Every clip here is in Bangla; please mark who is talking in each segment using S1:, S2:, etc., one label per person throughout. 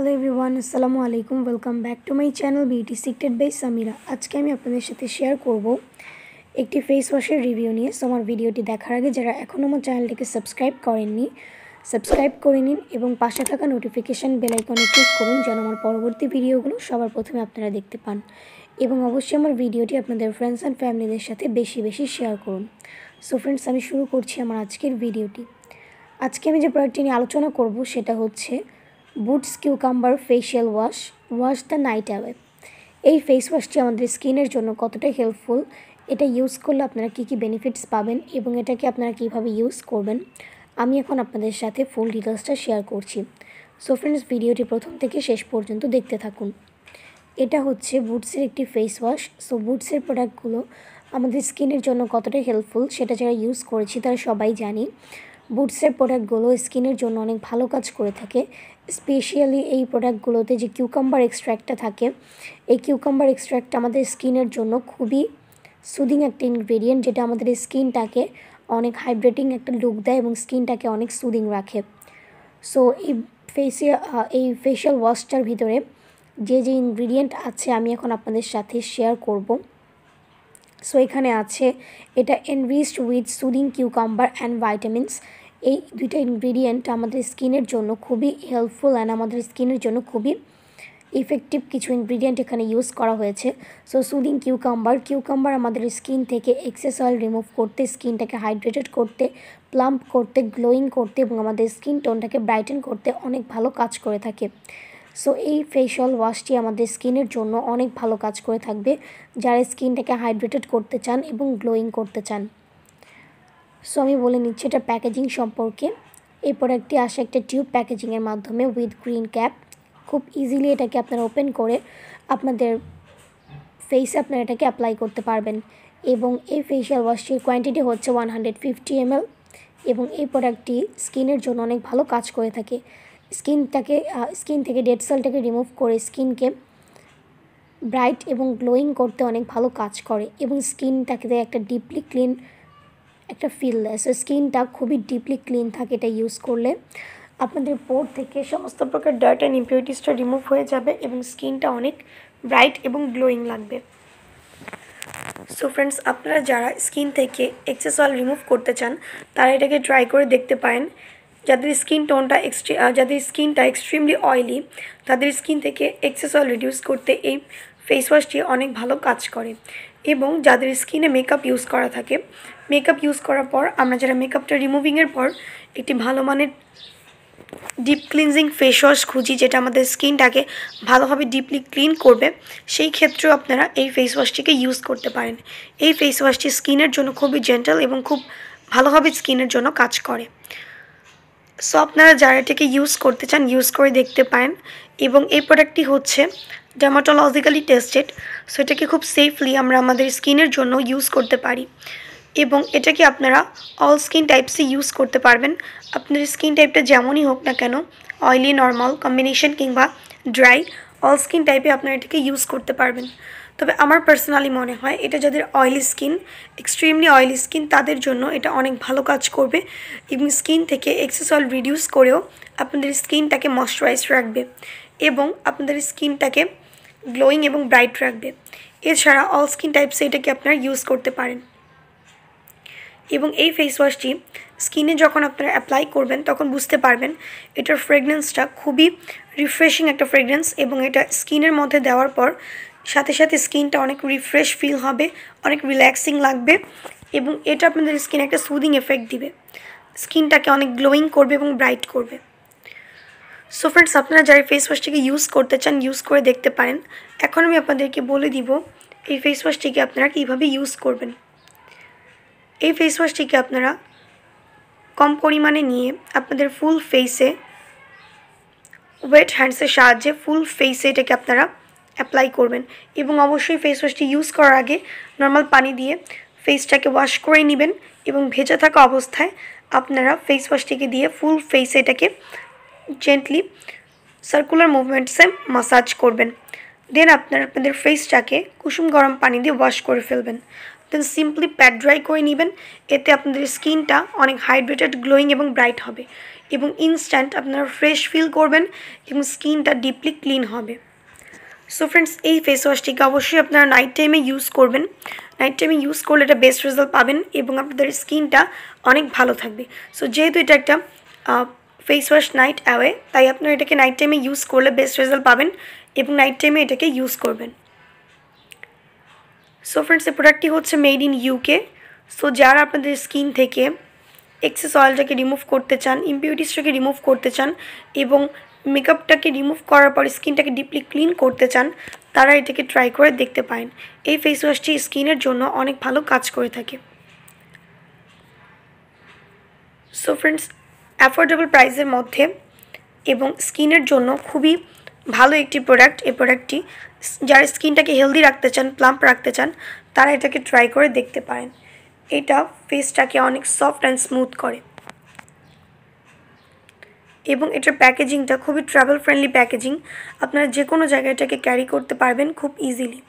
S1: হ্যালো এভরিওয়ান আসসালামু আলাইকুম welcome back to my channel beauty secret by Samira আজকে আমি আপনাদের সাথে শেয়ার করব একটি ফেস ওয়াশের রিভিউ নিয়ে। সো আমার ভিডিওটি দেখার আগে যারা এখনও আমার চ্যানেলটিকে সাবস্ক্রাইব করেননি সাবস্ক্রাইব করে নিন এবং পাশে থাকা নোটিফিকেশান বেলাইকনে ক্লিক করুন যেন আমার পরবর্তী ভিডিওগুলো সবার প্রথমে আপনারা দেখতে পান। এবং অবশ্যই আমার ভিডিওটি আপনাদের ফ্রেন্ডস অ্যান্ড ফ্যামিলিদের সাথে বেশি বেশি শেয়ার করুন। সো ফ্রেন্ডস আমি শুরু করছি আমার আজকের ভিডিওটি। আজকে আমি যে প্রোডাক্টটি নিয়ে আলোচনা করব সেটা হচ্ছে Boots cucumber facial wash wash the night away এই ফেস ওয়াশটি আমাদের স্কিনের জন্য কতটা হেল্পফুল এটা ইউজ করলে আপনারা কী কী বেনিফিটস পাবেন এবং এটাকে আপনারা কীভাবে ইউজ করবেন? আমি এখন আপনাদের সাথে ফুল ডিটেলসটা শেয়ার করছি। সো ফ্রেন্ডস ভিডিওটি প্রথম থেকে শেষ পর্যন্ত দেখতে থাকুন। এটা হচ্ছে বুটসের একটি ফেস ওয়াশ সো বুটসের প্রোডাক্টগুলো আমাদের স্কিনের জন্য কতটা হেল্পফুল সেটা যারা ইউজ করেছি তারা সবাই জানি। বুটসের প্রোডাক্টগুলো স্কিনের জন্য অনেক ভালো কাজ করে থাকে, স্পেশালি এই প্রোডাক্টগুলোতে যে কিউকাম্বার এক্সট্র্যাক্টটা থাকে, এই কিউকাম্বার এক্সট্র্যাক্ট আমাদের স্কিনের জন্য খুবই সুদিং একটা ইনগ্রেডিয়েন্ট যেটা আমাদের স্কিনটাকে অনেক হাইড্রেটিং একটা লুক দেয় এবং স্কিনটাকে অনেক সুদিং রাখে। সো এই ফেসিয়া এই ফেশিয়াল ওয়াশটার ভিতরে যে যে ইনগ্রিডিয়েন্ট আছে আমি এখন আপনাদের সাথে শেয়ার করব। সো এখানে আছে এটা enriched with soothing cucumber and vitamins এই দুইটা ইনগ্রিডিয়েন্ট আমাদের স্কিনের জন্য খুবই হেল্পফুল অ্যান্ড আমাদের স্কিনের জন্য খুবই ইফেক্টিভ কিছু ইনগ্রিডিয়েন্ট এখানে ইউজ করা হয়েছে। সো সুদিং কিউকাম্বার কিউকাম্বার আমাদের স্কিন থেকে এক্সেস অয়েল রিমুভ করতে স্কিনটাকে হাইড্রেটেড করতে প্লাম্প করতে গ্লোয়িং করতে এবং আমাদের স্কিন টোনটাকে ব্রাইটেন করতে অনেক ভালো কাজ করে থাকে। সো এই ফেশিয়াল ওয়াশটি আমাদের স্কিনের জন্য অনেক ভালো কাজ করে থাকবে। যারা স্কিনটাকে হাইড্রেটেড করতে চান এবং গ্লোয়িং করতে চান। সো আমি বলে নিচ্ছি এটা প্যাকেজিং সম্পর্কে। এই প্রোডাক্টটি আসে একটা টিউব প্যাকেজিংয়ের মাধ্যমে উইথ গ্রিন ক্যাপ খুব ইজিলি এটাকে আপনারা ওপেন করে আপনাদের ফেসে আপনারা এটাকে অ্যাপ্লাই করতে পারবেন। এবং এই ফেসিয়াল ওয়াশটির কোয়ান্টিটি হচ্ছে ওয়ান হান্ড্রেড ফিফটি এমএল এবং এই প্রোডাক্টটি স্কিনের জন্য অনেক ভালো কাজ করে থাকে। স্কিনটাকে স্কিন থেকে ডেড সেলটাকে রিমুভ করে স্কিনকে ব্রাইট এবং গ্লোয়িং করতে অনেক ভালো কাজ করে। এবং স্কিনটাকে একটা ডিপলি ক্লিন একটা ফিল দেয়। স্কিনটা খুবই ডিপলি ক্লিন থাকে এটা ইউজ করলে। আপনাদের পোর থেকে সমস্ত প্রকার ডার্ট অ্যান্ড ইম্পিউরিটিসটা রিমুভ হয়ে যাবে এবং স্কিনটা অনেক ব্রাইট এবং গ্লোয়িং লাগবে। সো ফ্রেন্ডস আপনারা যারা স্কিন থেকে এক্সেস অয়েল রিমুভ করতে চান, তারা এটাকে ট্রাই করে দেখতে পারেন। যাদের স্কিন টোনটা এক্সট্রি যাদের স্কিনটা এক্সট্রিমলি অয়েলি তাদের স্কিন থেকে এক্সেস অয়েল রিডিউস করতে এই ফেস ওয়াশটি অনেক ভালো কাজ করে। এবং যাদের স্কিনে মেকআপ ইউজ করা থাকে মেকআপ ইউজ করার পর আমরা যারা মেকআপটা রিমুভিংয়ের পর একটি ভালো মানের ডিপ ক্লিনজিং ফেস ওয়াশ খুঁজি, যেটা আমাদের স্কিনটাকে ভালোভাবে ডিপলি ক্লিন করবে, সেই ক্ষেত্রেও আপনারা এই ফেস ওয়াশটিকে ইউজ করতে পারেন। এই ফেস ওয়াশটি স্কিনের জন্য খুবই জেন্টাল এবং খুব ভালোভাবে স্কিনের জন্য কাজ করে। সো আপনারা যারা এটাকে ইউজ করতে চান ইউজ করে দেখতে পারেন এবং এই প্রোডাক্টটি হচ্ছে ডার্মাটোলজিক্যালি টেস্টেড সো এটাকে খুব সেফলি আমরা আমাদের স্কিনের জন্য ইউজ করতে পারি। এবং এটাকে আপনারা অল স্কিন টাইপসে ইউজ করতে পারবেন। আপনার স্কিন টাইপটা যেমনই হোক না কেন অয়েলি নর্মাল কম্বিনেশন কিংবা ড্রাই অল স্কিন টাইপে আপনারা এটাকে ইউজ করতে পারবেন। তবে আমার পার্সোনালি মনে হয় এটা যাদের oily skin extremely oily skin তাদের জন্য এটা অনেক ভালো কাজ করবে। এবং স্কিন থেকে এক্সেস অয়েল রিডিউস করেও আপনাদের স্কিনটাকে ময়শ্চারাইজ রাখবে এবং আপনাদের স্কিনটাকে গ্লোয়িং এবং ব্রাইট রাখবে। এছাড়া অল স্কিন টাইপসে এটাকে আপনারা ইউজ করতে পারেন। এবং এই ফেস ওয়াশটি স্কিনে যখন আপনারা অ্যাপ্লাই করবেন, তখন বুঝতে পারবেন এটার ফ্রেগরেন্সটা খুবই রিফ্রেশিং একটা ফ্রেগরেন্স এবং এটা স্কিনের মধ্যে দেওয়ার পর সাথে সাথে স্কিনটা অনেক রিফ্রেশ ফিল হবে, অনেক রিল্যাক্সিং লাগবে এবং এটা আপনাদের স্কিনে একটা সুদিং এফেক্ট দিবে। স্কিনটাকে অনেক গ্লোয়িং করবে এবং ব্রাইট করবে। সো ফ্রেন্ডস আপনারা যারা ফেস ওয়াশটিকে ইউজ করতে চান ইউজ করে দেখতে পারেন। এখন আমি আপনাদেরকে বলে দিব, এই ফেস ওয়াশটিকে আপনারা কীভাবে ইউজ করবেন। এই ফেস ওয়াশটিকে আপনারা কম পরিমাণে নিয়ে আপনাদের ফুল ফেসে ওয়েট হ্যান্ডসের সাহায্যে ফুল ফেসে এটাকে আপনারা অ্যাপ্লাই করবেন এবং অবশ্যই ফেস ওয়াশটি ইউজ করার আগে নর্মাল পানি দিয়ে ফেসটাকে ওয়াশ করে নেবেন এবং ভেজে থাকা অবস্থায় আপনারা ফেস ওয়াশটিকে দিয়ে ফুল ফেসে এটাকে জেন্টলি সার্কুলার মুভমেন্টসে মাসাজ করবেন। দেন আপনারা আপনাদের ফেসটাকে কুসুম গরম পানি দিয়ে ওয়াশ করে ফেলবেন। দেন সিম্পলি প্যাড ড্রাই করে নেবেন। এতে আপনাদের স্কিনটা অনেক হাইড্রেটেড গ্লোয়িং এবং ব্রাইট হবে এবং ইনস্ট্যান্ট আপনারা ফ্রেশ ফিল করবেন এবং স্কিনটা ডিপলি ক্লিন হবে। সো ফ্রেন্ডস এই ফেস ওয়াশটিকে অবশ্যই আপনারা নাইট টাইমে ইউজ করবেন। নাইট টাইমে ইউজ করলে এটা বেস্ট রেজাল্ট পাবেন এবং আপনাদের স্কিনটা অনেক ভালো থাকবে। সো যেহেতু এটা একটা ফেস ওয়াশ নাইট অ্যাওয়ে তাই আপনারা এটাকে নাইট টাইমে ইউজ করলে বেস্ট রেজাল্ট পাবেন এবং নাইট টাইমে এটাকে ইউজ করবেন। সো ফ্রেন্ডস এই প্রোডাক্টটি হচ্ছে মেড ইন ইউকে সো যারা আপনাদের স্কিন থেকে এক্সেস অয়েলটাকে রিমুভ করতে চান ইম্পিউরিটিসটাকে রিমুভ করতে চান এবং মেকআপটাকে রিমুভ করার পর স্কিনটাকে ডিপলি ক্লিন করতে চান, তারা এটাকে ট্রাই করে দেখতে পারেন। এই ফেস ওয়াশটি স্কিনের জন্য অনেক ভালো কাজ করে থাকে। সো ফ্রেন্ডস অ্যাফোর্ডেবল প্রাইসের মধ্যে এবং স্কিনের জন্য খুবই ভালো একটি প্রোডাক্ট এই প্রোডাক্টটি যারা স্কিনটাকে হেলদি রাখতে চান প্লাম্প রাখতে চান, তারা এটাকে ট্রাই করে দেখতে পারেন। এটা ফেসটাকে অনেক সফট অ্যান্ড স্মুথ করে। এবং এটার প্যাকেজিংটা খুবই ট্রাভেল ফ্রেন্ডলি প্যাকেজিং আপনারা যে কোনো জায়গায় এটাকে ক্যারি করতে পারবেন খুব ইজিলি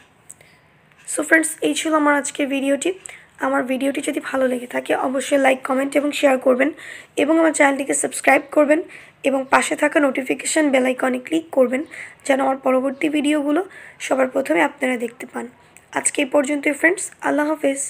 S1: সো ফ্রেন্ডস এই ছিল আমার আজকের ভিডিওটি আমার ভিডিওটি যদি ভালো লেগে থাকে, অবশ্যই লাইক কমেন্ট এবং শেয়ার করবেন এবং আমার চ্যানেলটিকে সাবস্ক্রাইব করবেন এবং পাশে থাকা নোটিফিকেশান বেলাইকনে ক্লিক করবেন যেন আমার পরবর্তী ভিডিওগুলো সবার প্রথমে আপনারা দেখতে পান। আজকে এই পর্যন্তই ফ্রেন্ডস আল্লাহ হাফেজ।